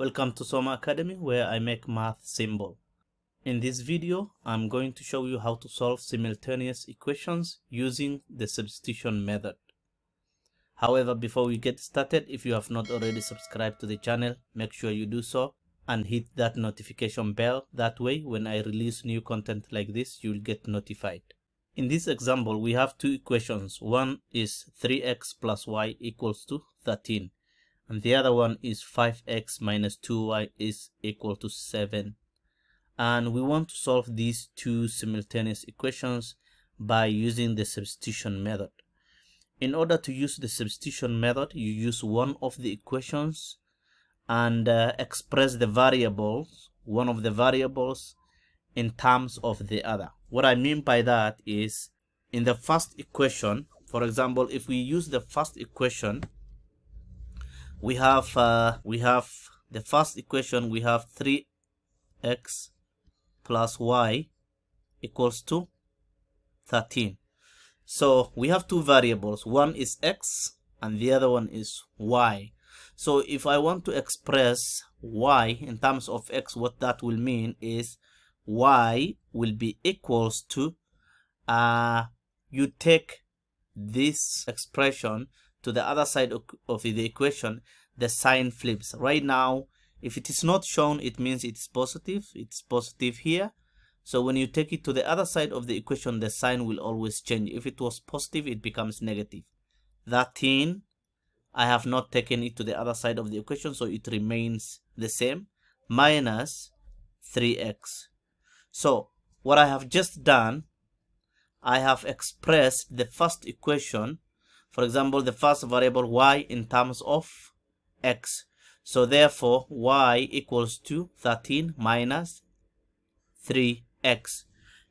Welcome to Soma Academy where I make math simple. In this video, I'm going to show you how to solve simultaneous equations using the substitution method. However, before we get started, if you have not already subscribed to the channel, make sure you do so and hit that notification bell. That way, when I release new content like this, you'll get notified. In this example, we have two equations. One is 3x plus y equals to 13 and the other one is 5x minus 2y is equal to 7 and we want to solve these two simultaneous equations by using the substitution method. In order to use the substitution method you use one of the equations and uh, express the variables one of the variables in terms of the other. What i mean by that is in the first equation for example if we use the first equation we have uh, we have the first equation we have 3x plus y equals to 13 so we have two variables. One is x and the other one is y. So if I want to express y in terms of x what that will mean is y will be equals to uh, you take this expression to the other side of, the equation, the sign flips. Right now, if it is not shown, it means it's positive. It's positive here. So when you take it to the other side of the equation, the sign will always change. If it was positive, it becomes negative. 13, I have not taken it to the other side of the equation, so it remains the same, minus 3x. So what I have just done, I have expressed the first equation for example, the first variable y in terms of x. So therefore, y equals to 13 minus 3x.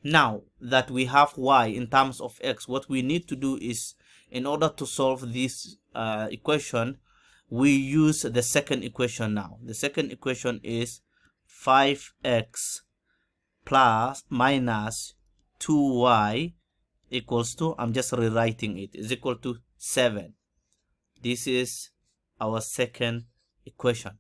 Now that we have y in terms of x, what we need to do is, in order to solve this uh, equation, we use the second equation now. The second equation is 5x plus minus 2y equals to, I'm just rewriting it, is equal to 7 this is our second equation.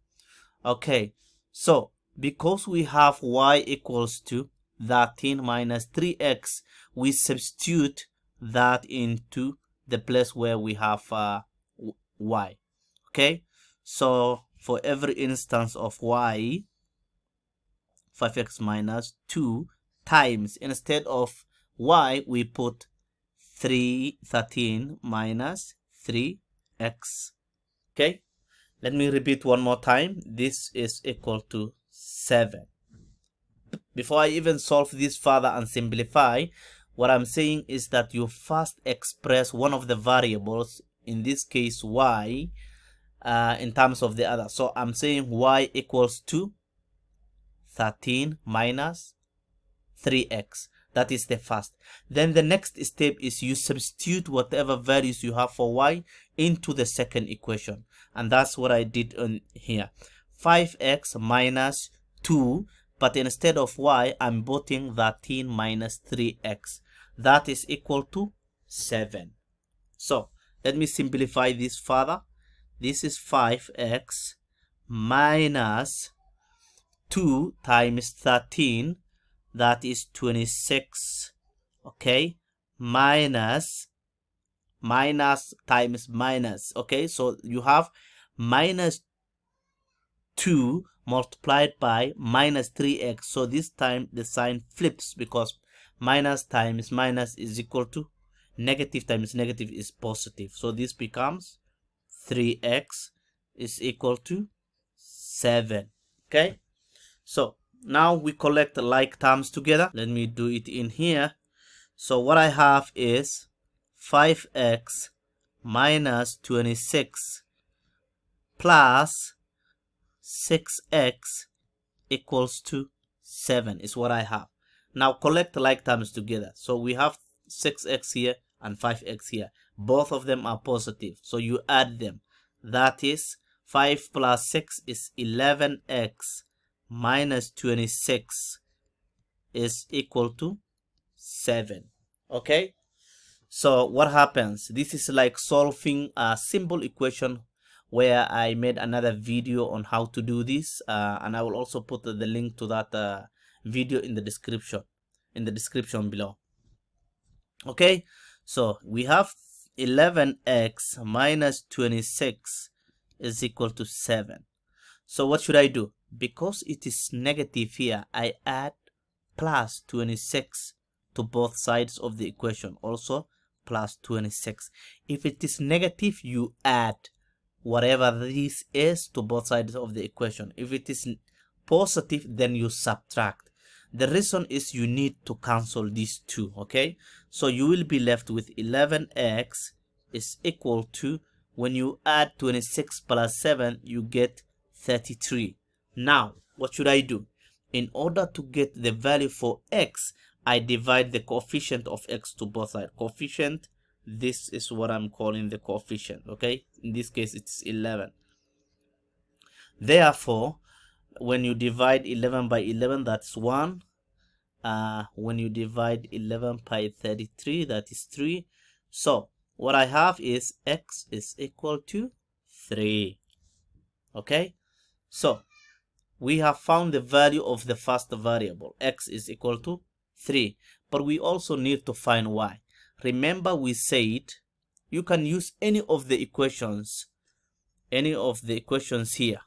Okay so because we have y equals to 13 minus 3x we substitute that into the place where we have uh, y. Okay so for every instance of y 5x minus 2 times instead of y we put 3 13 minus 3x okay let me repeat one more time. This is equal to 7 before I even solve this further and simplify what I'm saying is that you first express one of the variables in this case y uh, in terms of the other. So I'm saying y equals to 13 minus 3x that is the first. Then the next step is you substitute whatever values you have for y into the second equation. And that's what I did on here. 5x minus 2, but instead of y, I'm putting 13 minus 3x. That is equal to 7. So, let me simplify this further. This is 5x minus 2 times 13 that is 26 okay? Minus minus times minus okay? So you have minus 2 multiplied by minus 3x so this time the sign flips because minus times minus is equal to negative times negative is positive. So this becomes 3x is equal to 7 okay? So now we collect like terms together. Let me do it in here. So what i have is 5x minus 26 plus 6x equals to 7 is what i have. Now collect like terms together. So we have 6x here and 5x here. Both of them are positive. So you add them. That is 5 plus 6 is 11x minus 26 is equal to 7 okay? So what happens? This is like solving a simple equation where I made another video on how to do this uh, and I will also put the link to that uh, video in the description in the description below. Okay? So we have 11x minus 26 is equal to 7 so what should I do? Because it is negative here I add plus 26 to both sides of the equation also plus 26 if it is negative you add whatever this is to both sides of the equation. If it is positive then you subtract. The reason is you need to cancel these two okay? So you will be left with 11x is equal to when you add 26 plus 7 you get 33 now what should i do? In order to get the value for x i divide the coefficient of x to both sides. Coefficient this is what i'm calling the coefficient okay? In this case it's 11 therefore when you divide 11 by 11 that's 1 uh, when you divide 11 by 33 that is 3 so what I have is x is equal to 3 okay so we have found the value of the first variable x is equal to 3 but we also need to find y. Remember we said you can use any of the equations any of the equations here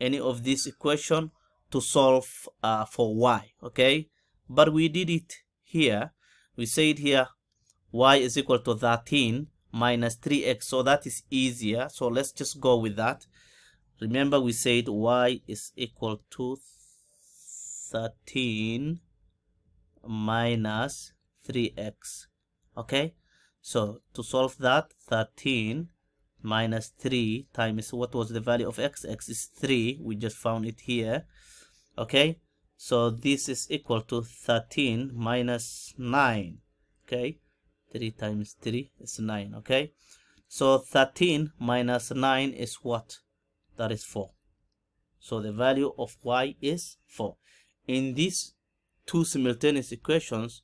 any of this equation to solve uh, for y okay? But we did it here. We said here y is equal to 13 minus 3x so that is easier. So let's just go with that remember we said y is equal to 13 minus 3x okay? So to solve that 13 minus 3 times what was the value of x? x is 3 we just found it here okay? So this is equal to 13 minus 9 okay? 3 times 3 is 9 okay? So 13 minus 9 is what that is 4 so the value of y is 4 in these two simultaneous equations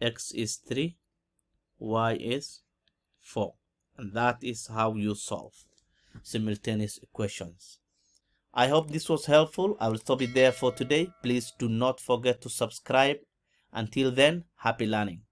x is 3 y is 4 and that is how you solve simultaneous equations I hope this was helpful. I will stop it there for today. Please do not forget to subscribe. Until then, happy learning.